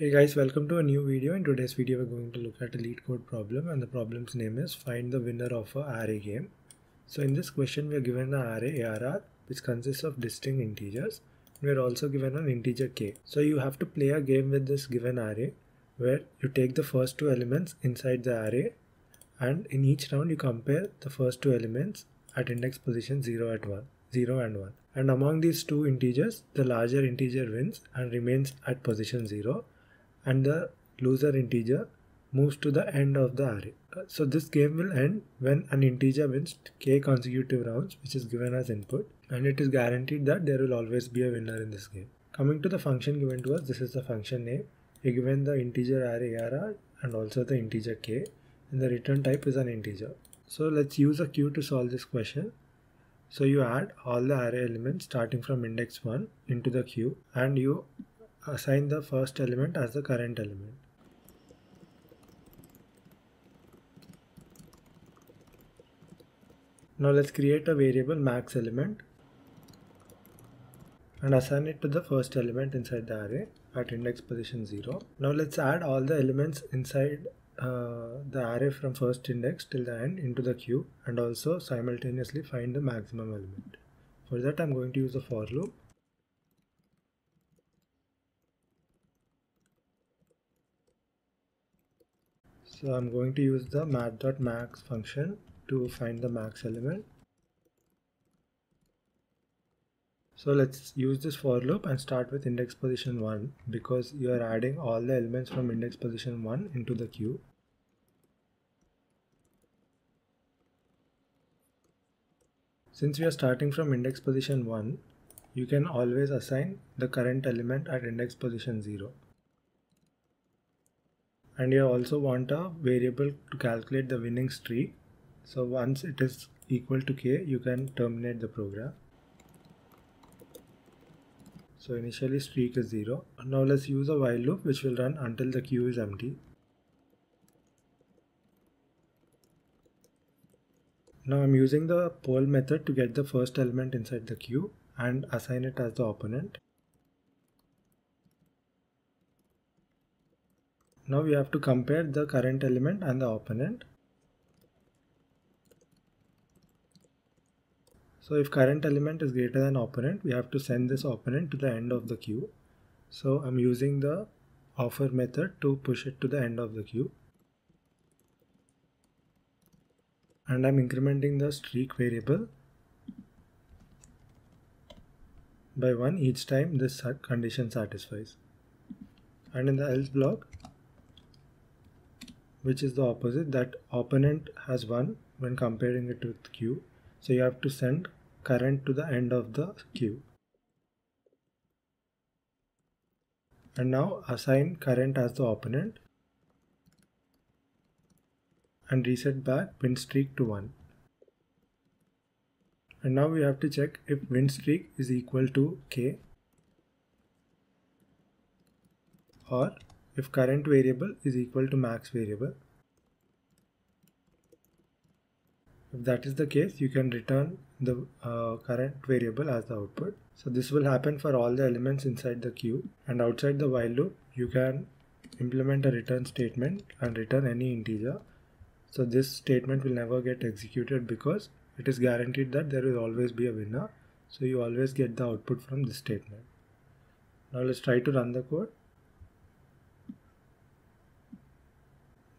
Hey guys, welcome to a new video. In today's video, we're going to look at a LeetCode problem and the problem's name is find the winner of a array game. So in this question, we are given an array ARR which consists of distinct integers. We are also given an integer k. So you have to play a game with this given array where you take the first two elements inside the array and in each round you compare the first two elements at index position 0 at 1 0 and 1 and among these two integers the larger integer wins and remains at position 0 and the loser integer moves to the end of the array. Uh, so this game will end when an integer wins k consecutive rounds which is given as input and it is guaranteed that there will always be a winner in this game. Coming to the function given to us, this is the function name. We given the integer array ARR and also the integer k and the return type is an integer. So let's use a queue to solve this question. So you add all the array elements starting from index 1 into the queue and you assign the first element as the current element. Now let's create a variable max element and assign it to the first element inside the array at index position 0. Now let's add all the elements inside uh, the array from first index till the end into the queue and also simultaneously find the maximum element. For that I'm going to use a for loop So I'm going to use the math.max function to find the max element. So let's use this for loop and start with index position 1 because you are adding all the elements from index position 1 into the queue. Since we are starting from index position 1, you can always assign the current element at index position 0 and you also want a variable to calculate the winning streak. So once it is equal to k you can terminate the program. So initially streak is 0 now let's use a while loop which will run until the queue is empty. Now I'm using the poll method to get the first element inside the queue and assign it as the opponent Now we have to compare the current element and the opponent. So if current element is greater than opponent, we have to send this opponent to the end of the queue. So I'm using the offer method to push it to the end of the queue. And I'm incrementing the streak variable by 1 each time this condition satisfies. And in the else block, which is the opposite that opponent has won when comparing it with queue so you have to send current to the end of the queue and now assign current as the opponent and reset back win streak to 1 and now we have to check if win streak is equal to k or if current variable is equal to max variable. If that is the case, you can return the uh, current variable as the output. So this will happen for all the elements inside the queue and outside the while loop, you can implement a return statement and return any integer. So this statement will never get executed because it is guaranteed that there will always be a winner. So you always get the output from this statement. Now let's try to run the code.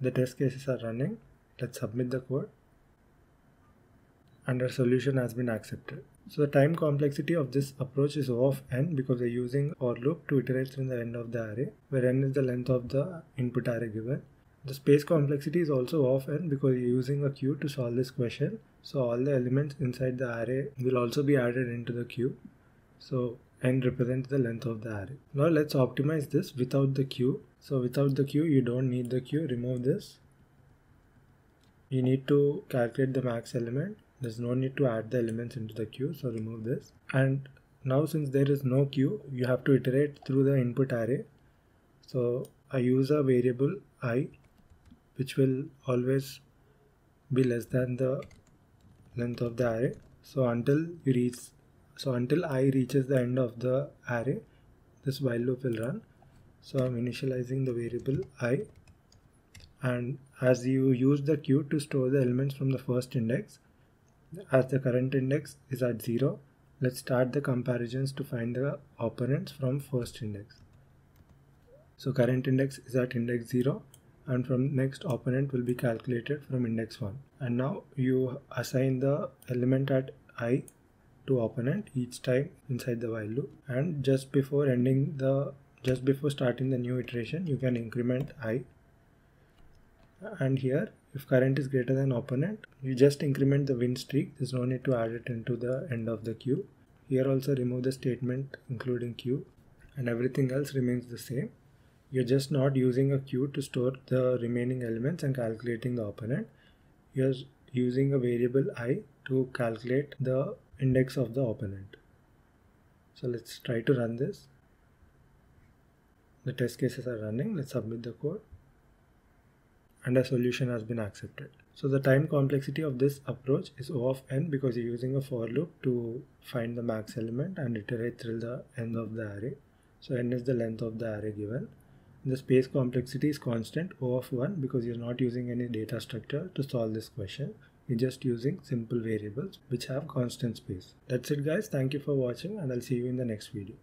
The test cases are running. Let's submit the code. And our solution has been accepted. So the time complexity of this approach is O of n because we're using or loop to iterate through the end of the array, where n is the length of the input array given. The space complexity is also O of n because you're using a queue to solve this question. So all the elements inside the array will also be added into the queue. So n represent the length of the array. Now let's optimize this without the queue. So without the queue, you don't need the queue. Remove this. You need to calculate the max element. There's no need to add the elements into the queue. So remove this. And now since there is no queue, you have to iterate through the input array. So I use a variable i, which will always be less than the length of the array. So until you reach so until i reaches the end of the array, this while loop will run. So I'm initializing the variable i and as you use the queue to store the elements from the first index, as the current index is at 0, let's start the comparisons to find the operands from first index. So current index is at index 0 and from next operand will be calculated from index 1 and now you assign the element at i to operand each time inside the while loop. And just before ending the just before starting the new iteration you can increment i. And here if current is greater than opponent you just increment the win streak. There's no need to add it into the end of the queue. Here also remove the statement including queue and everything else remains the same. You're just not using a queue to store the remaining elements and calculating the opponent You're using a variable i to calculate the index of the operand. So let's try to run this. The test cases are running. Let's submit the code. And a solution has been accepted. So the time complexity of this approach is O of n because you're using a for loop to find the max element and iterate till the end of the array. So n is the length of the array given the space complexity is constant O of 1 because you're not using any data structure to solve this question. You're just using simple variables which have constant space. That's it guys. Thank you for watching and I'll see you in the next video.